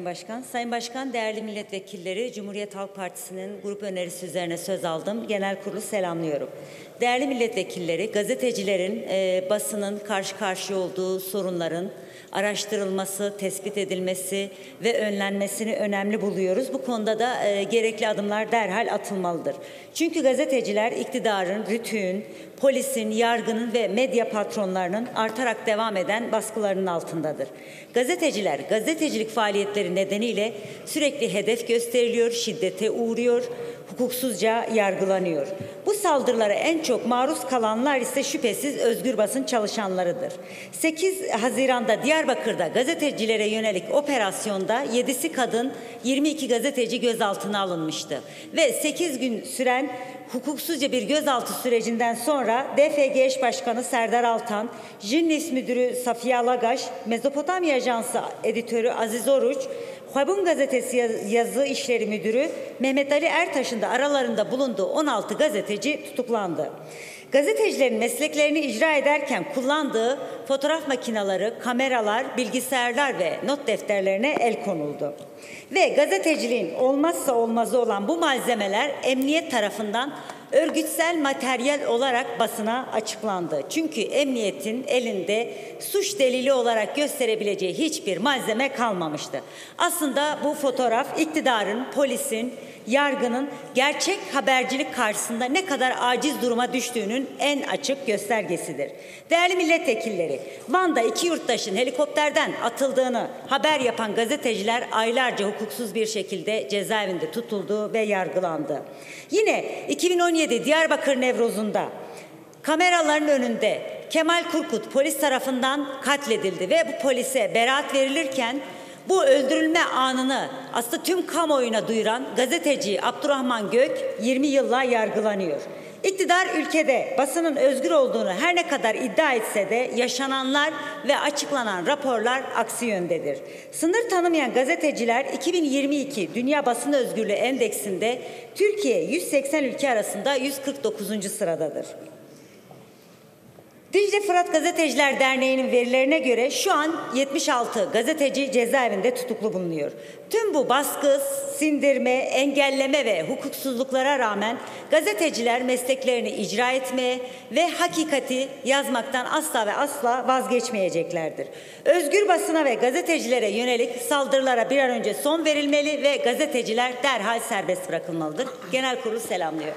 Başkan, Sayın Başkan, değerli milletvekilleri, Cumhuriyet Halk Partisi'nin grup önerisi üzerine söz aldım. Genel kurulu selamlıyorum. Değerli milletvekilleri, gazetecilerin, e, basının karşı karşıya olduğu sorunların araştırılması, tespit edilmesi ve önlenmesini önemli buluyoruz. Bu konuda da e, gerekli adımlar derhal atılmalıdır. Çünkü gazeteciler iktidarın, rütüğün, polisin, yargının ve medya patronlarının artarak devam eden baskılarının altındadır. Gazeteciler gazetecilik faaliyetleri nedeniyle sürekli hedef gösteriliyor, şiddete uğruyor, hukuksuzca yargılanıyor. Bu saldırılara en çok maruz kalanlar ise şüphesiz özgür basın çalışanlarıdır. 8 Haziran'da Diyarbakır'da gazetecilere yönelik operasyonda 7'si kadın, 22 gazeteci gözaltına alınmıştı. Ve 8 gün süren hukuksuzca bir gözaltı sürecinden sonra DFG eş başkanı Serdar Altan, Jinnis müdürü Safiye Alagaş, Mezopotamya Ajansı editörü Aziz Oruç, Habun gazetesi yazı işleri müdürü Mehmet Ali Ertaş'ın da aralarında bulunduğu 16 gazeteci tutuklandı. Gazetecilerin mesleklerini icra ederken kullandığı fotoğraf makineleri, kameralar, bilgisayarlar ve not defterlerine el konuldu. Ve gazeteciliğin olmazsa olmazı olan bu malzemeler emniyet tarafından örgütsel materyal olarak basına açıklandı. Çünkü emniyetin elinde suç delili olarak gösterebileceği hiçbir malzeme kalmamıştı. Aslında bu fotoğraf iktidarın, polisin, yargının gerçek habercilik karşısında ne kadar aciz duruma düştüğünün en açık göstergesidir. Değerli milletvekilleri, Van'da iki yurttaşın helikopterden atıldığını haber yapan gazeteciler aylarca hukuksuz bir şekilde cezaevinde tutuldu ve yargılandı. Yine 2017 Diyarbakır Nevroz'unda kameraların önünde Kemal Kurkut polis tarafından katledildi ve bu polise beraat verilirken bu öldürülme anını aslında tüm kamuoyuna duyuran gazeteci Abdurrahman Gök 20 yılla yargılanıyor. İktidar ülkede basının özgür olduğunu her ne kadar iddia etse de yaşananlar ve açıklanan raporlar aksi yöndedir. Sınır tanımayan gazeteciler 2022 Dünya Basın Özgürlüğü Endeksinde Türkiye 180 ülke arasında 149. sıradadır. Dicle Fırat Gazeteciler Derneği'nin verilerine göre şu an 76 gazeteci cezaevinde tutuklu bulunuyor. Tüm bu baskı, sindirme, engelleme ve hukuksuzluklara rağmen gazeteciler mesleklerini icra etmeye ve hakikati yazmaktan asla ve asla vazgeçmeyeceklerdir. Özgür basına ve gazetecilere yönelik saldırılara bir an önce son verilmeli ve gazeteciler derhal serbest bırakılmalıdır. Genel kurulu selamlıyor.